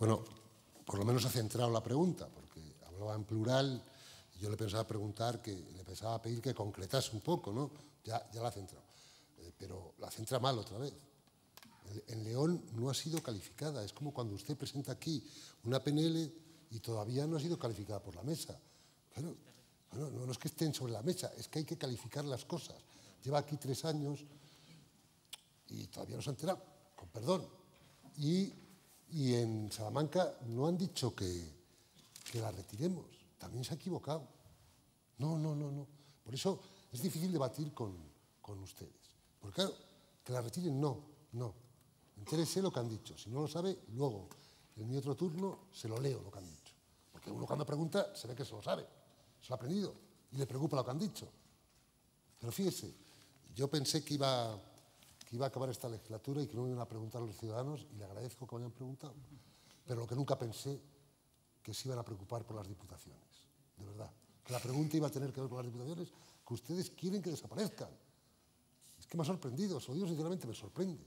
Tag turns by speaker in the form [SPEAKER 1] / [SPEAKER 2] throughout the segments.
[SPEAKER 1] Bueno, por lo menos ha centrado la pregunta, porque hablaba en plural y yo le pensaba preguntar, que le pensaba pedir que concretase un poco, ¿no? Ya, la ha centrado. Eh, pero la centra mal otra vez. En León no ha sido calificada. Es como cuando usted presenta aquí una PNL y todavía no ha sido calificada por la mesa. Claro, no, no es que estén sobre la mesa, es que hay que calificar las cosas. Lleva aquí tres años y todavía no se ha enterado, con perdón. Y, y en Salamanca no han dicho que, que la retiremos, también se ha equivocado. No, no, no, no. Por eso es difícil debatir con, con ustedes. Porque claro, que la retiren, no, no. Entérese lo que han dicho. Si no lo sabe, luego, en mi otro turno, se lo leo lo que han dicho. Porque uno cuando pregunta se ve que se lo sabe, se lo ha aprendido y le preocupa lo que han dicho. Pero fíjese, yo pensé que iba, que iba a acabar esta legislatura y que no me iban a preguntar a los ciudadanos y le agradezco que me hayan preguntado. Pero lo que nunca pensé que se iban a preocupar por las diputaciones, de verdad. Que la pregunta iba a tener que ver con las diputaciones que ustedes quieren que desaparezcan. Es que me ha sorprendido, os digo sinceramente, me sorprende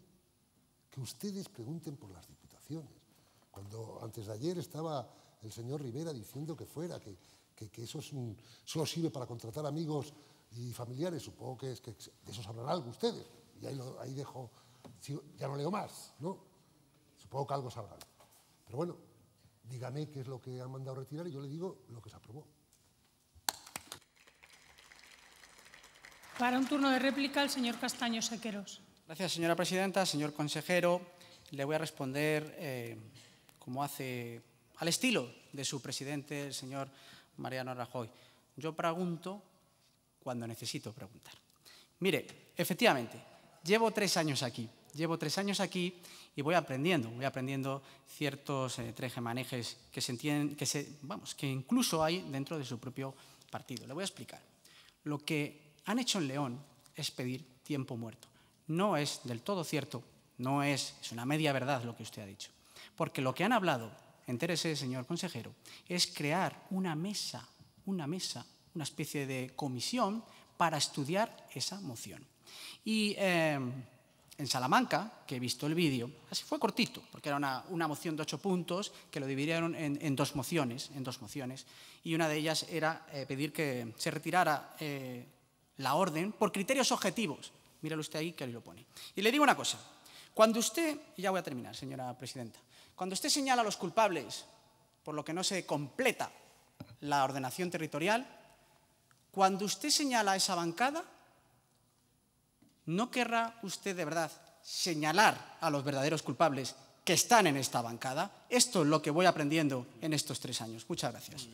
[SPEAKER 1] que ustedes pregunten por las diputaciones. Cuando antes de ayer estaba el señor Rivera diciendo que fuera, que, que, eso es solo sirve para contratar amigos y familiares, supongo que, que de eso sabrán algo ustedes. Y ahí, lo, ahí dejo, ya no leo más, ¿no? Supongo que algo sabrán. Pero bueno, dígame qué es lo que han mandado retirar y yo le digo lo que se aprobó.
[SPEAKER 2] Para un turno de réplica, el señor Castaño Sequeros.
[SPEAKER 3] Gracias, señora presidenta. Señor consejero, le voy a responder eh, como hace al estilo de su presidente, el señor Mariano Rajoy. Yo pregunto cuando necesito preguntar. Mire, efectivamente, llevo tres años aquí. Llevo tres años aquí y voy aprendiendo, voy aprendiendo ciertos eh, trejemanejes que se entienden, que se, vamos, que incluso hay dentro de su propio partido. Le voy a explicar. Lo que han hecho en León es pedir tiempo muerto no es del todo cierto, no es, una media verdad lo que usted ha dicho. Porque lo que han hablado, entérese, señor consejero, es crear una mesa, una mesa, una especie de comisión para estudiar esa moción. Y eh, en Salamanca, que he visto el vídeo, así fue cortito, porque era una, moción de ocho puntos que lo dividieron en, dos mociones, en dos mociones, y una de ellas era eh, pedir que se retirara eh, la orden por criterios objetivos, Míralo usted ahí que ahí lo pone. Y le digo una cosa. Cuando usted, y ya voy a terminar, señora presidenta, cuando usted señala a los culpables por lo que no se completa la ordenación territorial, cuando usted señala a esa bancada, ¿no querrá usted de verdad señalar a los verdaderos culpables que están en esta bancada? Esto es lo que voy aprendiendo en estos tres años. Muchas gracias.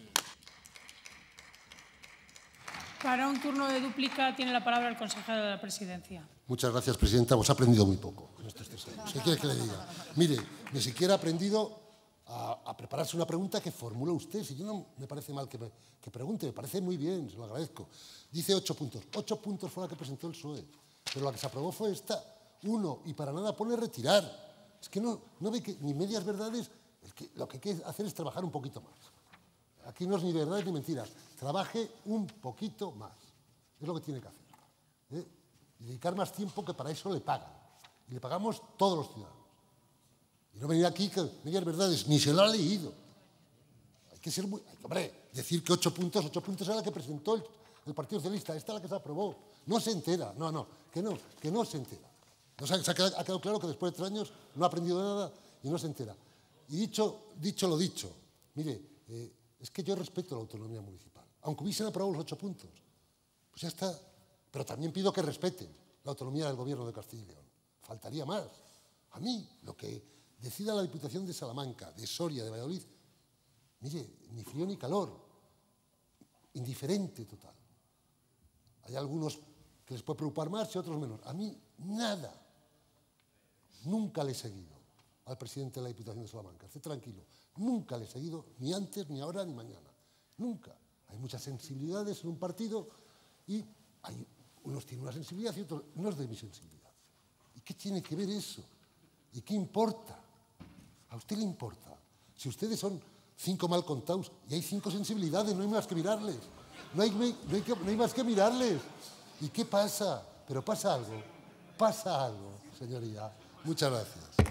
[SPEAKER 2] Para un turno de dúplica tiene la palabra el consejero de la presidencia.
[SPEAKER 1] Muchas gracias, presidenta. Hemos aprendido muy poco en estos tres años. ¿Qué quiere que le diga? Mire, ni siquiera ha aprendido a, prepararse una pregunta que formula usted. Si yo no me parece mal que, que, pregunte, me parece muy bien, se lo agradezco. Dice ocho puntos. Ocho puntos fue la que presentó el PSOE. Pero la que se aprobó fue esta. Uno, y para nada pone retirar. Es que no, no ve que ni medias verdades, es que lo que hay que hacer es trabajar un poquito más. Aquí no es ni verdades ni mentiras. Trabaje un poquito más. Es lo que tiene que hacer. ¿eh? Dedicar más tiempo que para eso le pagan. Y le pagamos todos los ciudadanos. Y no venir aquí que medias verdades, ni se lo ha leído. Hay que ser muy... Hombre, decir que ocho puntos, ocho puntos era la que presentó el, Partido Socialista, esta es la que se aprobó. No se entera, no, no, que no, que no se entera. se ha, quedado, claro que después de tres años no ha aprendido nada y no se entera. Y dicho, dicho lo dicho, mire, eh, es que yo respeto la autonomía municipal, aunque hubiesen aprobado los ocho puntos. Pues ya está. Pero también pido que respeten la autonomía del gobierno de Castilla y León. Faltaría más. A mí, lo que decida la Diputación de Salamanca, de Soria, de Valladolid, mire, ni frío ni calor, indiferente total. Hay algunos que les puede preocupar más y otros menos. A mí, nada. Nunca le he seguido al presidente de la Diputación de Salamanca. Esté tranquilo. Nunca le he seguido, ni antes, ni ahora, ni mañana. Nunca. Hay muchas sensibilidades en un partido y hay, unos tienen una sensibilidad y otros no es de mi sensibilidad. ¿Y qué tiene que ver eso? ¿Y qué importa? ¿A usted le importa? Si ustedes son cinco mal contados y hay cinco sensibilidades, no hay más que mirarles. No hay, no hay más que mirarles. ¿Y qué pasa? Pero pasa algo. Pasa algo, señoría. Muchas gracias.